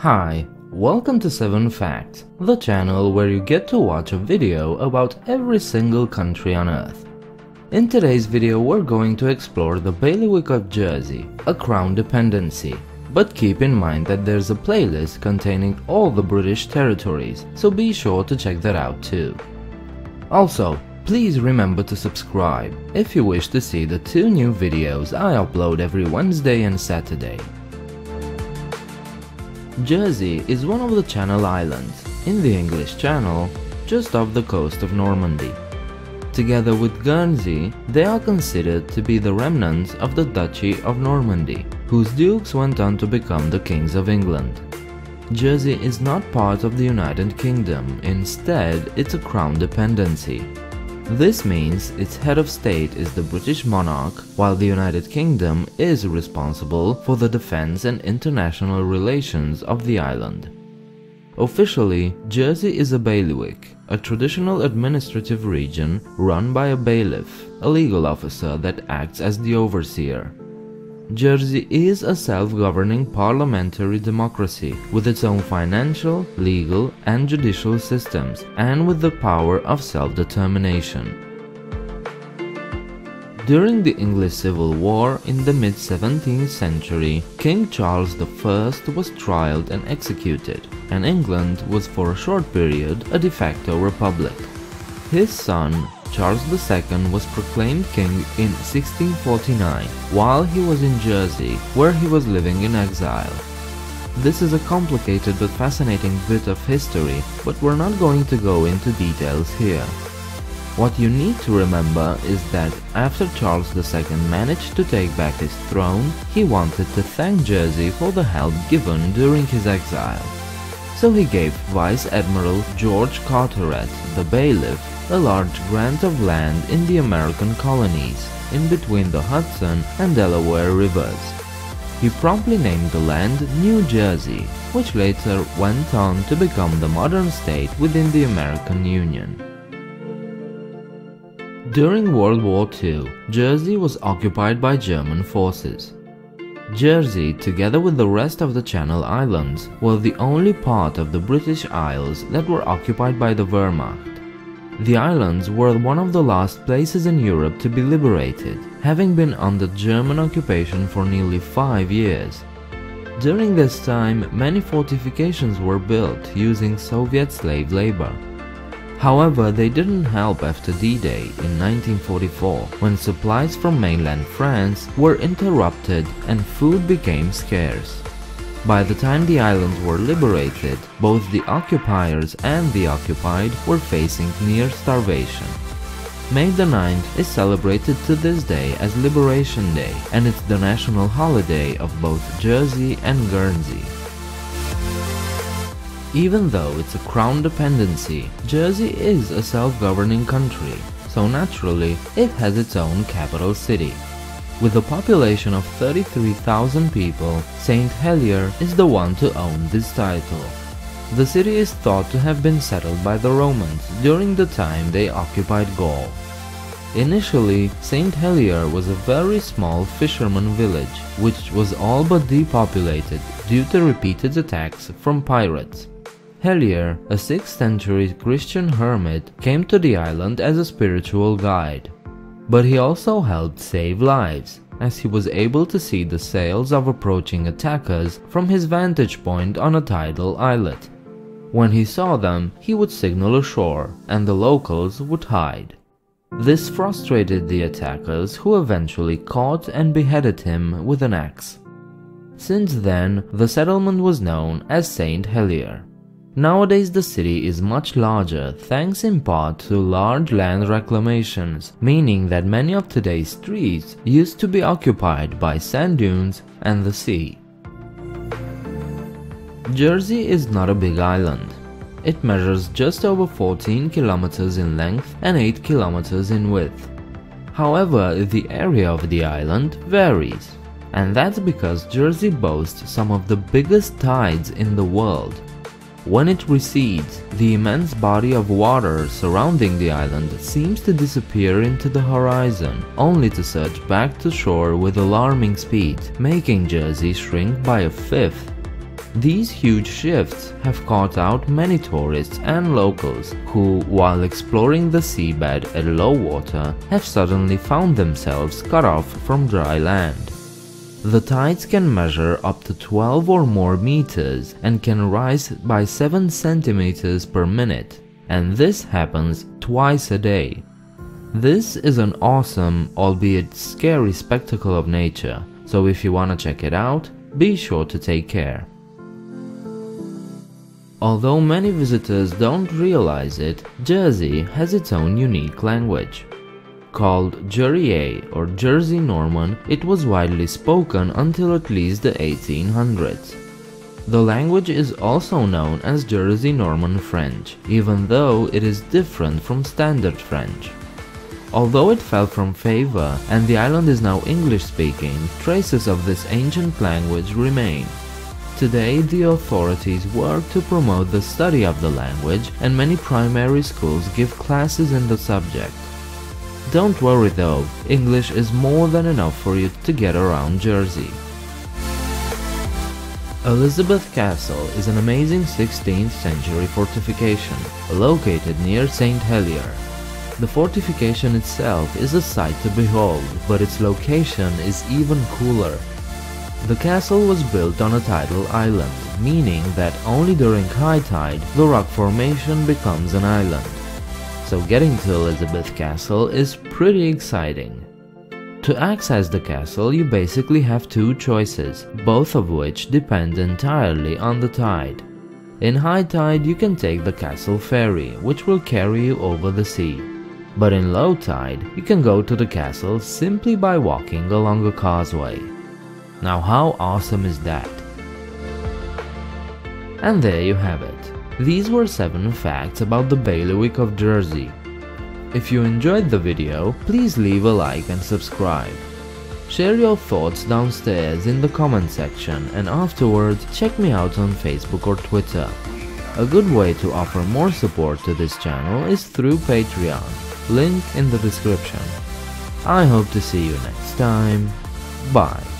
Hi, welcome to 7 Facts, the channel where you get to watch a video about every single country on earth. In today's video we're going to explore the bailiwick of Jersey, a crown dependency. But keep in mind that there's a playlist containing all the British territories, so be sure to check that out too. Also, please remember to subscribe if you wish to see the two new videos I upload every Wednesday and Saturday. Jersey is one of the Channel Islands, in the English Channel, just off the coast of Normandy. Together with Guernsey, they are considered to be the remnants of the Duchy of Normandy, whose dukes went on to become the kings of England. Jersey is not part of the United Kingdom, instead it's a crown dependency. This means its head of state is the British monarch, while the United Kingdom is responsible for the defense and international relations of the island. Officially, Jersey is a bailiwick, a traditional administrative region run by a bailiff, a legal officer that acts as the overseer. Jersey is a self-governing parliamentary democracy with its own financial, legal and judicial systems and with the power of self-determination. During the English Civil War in the mid-17th century, King Charles I was tried and executed, and England was for a short period a de facto republic. His son, Charles II was proclaimed king in 1649 while he was in Jersey, where he was living in exile. This is a complicated but fascinating bit of history, but we're not going to go into details here. What you need to remember is that after Charles II managed to take back his throne, he wanted to thank Jersey for the help given during his exile. So he gave Vice Admiral George Carteret, the bailiff, a large grant of land in the American colonies, in between the Hudson and Delaware rivers. He promptly named the land New Jersey, which later went on to become the modern state within the American Union. During World War II, Jersey was occupied by German forces. Jersey, together with the rest of the Channel Islands, were the only part of the British Isles that were occupied by the Wehrmacht. The islands were one of the last places in Europe to be liberated, having been under German occupation for nearly five years. During this time, many fortifications were built using Soviet slave labor. However, they didn't help after D-Day in 1944, when supplies from mainland France were interrupted and food became scarce. By the time the islands were liberated, both the occupiers and the occupied were facing near starvation. May the 9th is celebrated to this day as Liberation Day and it's the national holiday of both Jersey and Guernsey. Even though it's a crown dependency, Jersey is a self-governing country, so naturally it has its own capital city. With a population of 33,000 people, St. Helier is the one to own this title. The city is thought to have been settled by the Romans during the time they occupied Gaul. Initially, St. Helier was a very small fisherman village, which was all but depopulated due to repeated attacks from pirates. Helier, a 6th century Christian hermit, came to the island as a spiritual guide. But he also helped save lives, as he was able to see the sails of approaching attackers from his vantage point on a tidal islet. When he saw them, he would signal ashore, and the locals would hide. This frustrated the attackers who eventually caught and beheaded him with an axe. Since then, the settlement was known as St. Helier. Nowadays the city is much larger thanks in part to large land reclamations, meaning that many of today's streets used to be occupied by sand dunes and the sea. Jersey is not a big island. It measures just over 14 kilometers in length and 8 kilometers in width. However, the area of the island varies, and that's because Jersey boasts some of the biggest tides in the world when it recedes, the immense body of water surrounding the island seems to disappear into the horizon, only to surge back to shore with alarming speed, making Jersey shrink by a fifth. These huge shifts have caught out many tourists and locals who, while exploring the seabed at low water, have suddenly found themselves cut off from dry land. The tides can measure up to 12 or more meters and can rise by 7 centimeters per minute, and this happens twice a day. This is an awesome, albeit scary spectacle of nature, so if you wanna check it out, be sure to take care. Although many visitors don't realize it, Jersey has its own unique language. Called Jèrriais or Jersey Norman, it was widely spoken until at least the 1800s. The language is also known as Jersey Norman French, even though it is different from Standard French. Although it fell from favor and the island is now English speaking, traces of this ancient language remain. Today, the authorities work to promote the study of the language and many primary schools give classes in the subject. Don't worry though, English is more than enough for you to get around Jersey. Elizabeth Castle is an amazing 16th century fortification located near St. Helier. The fortification itself is a sight to behold, but its location is even cooler the castle was built on a tidal island, meaning that only during high tide the rock formation becomes an island. So getting to Elizabeth Castle is pretty exciting. To access the castle you basically have two choices, both of which depend entirely on the tide. In high tide you can take the castle ferry, which will carry you over the sea. But in low tide, you can go to the castle simply by walking along a causeway. Now how awesome is that? And there you have it. These were 7 facts about the Bailiwick of Jersey. If you enjoyed the video, please leave a like and subscribe. Share your thoughts downstairs in the comment section and afterwards check me out on Facebook or Twitter. A good way to offer more support to this channel is through Patreon, link in the description. I hope to see you next time, bye.